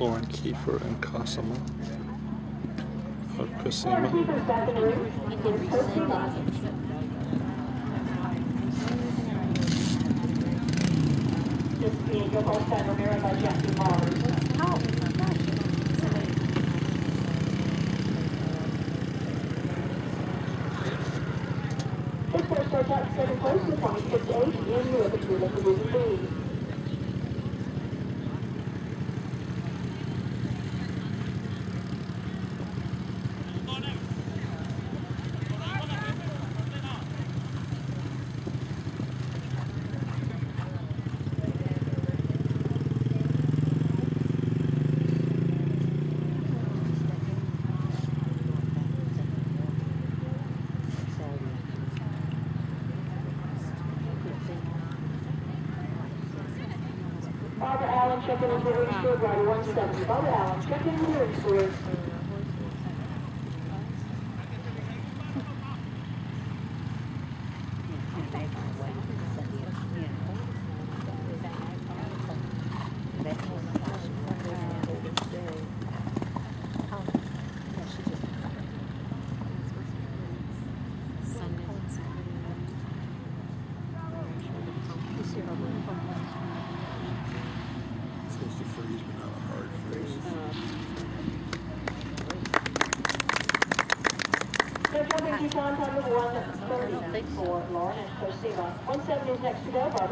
Lauren Kieffer and Cosima. Cosima. Time by Jackie Mars. This first starts out in second place with 26 to 8 in Europe at Tulip Division B. Barbara Allen checking into the insured rider 170. Barbara Allen checking into the To time, time of 130 for Lauren and Cosima. 170 is next to go, Barbara.